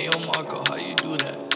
Hey, yo, Marco, how you do that?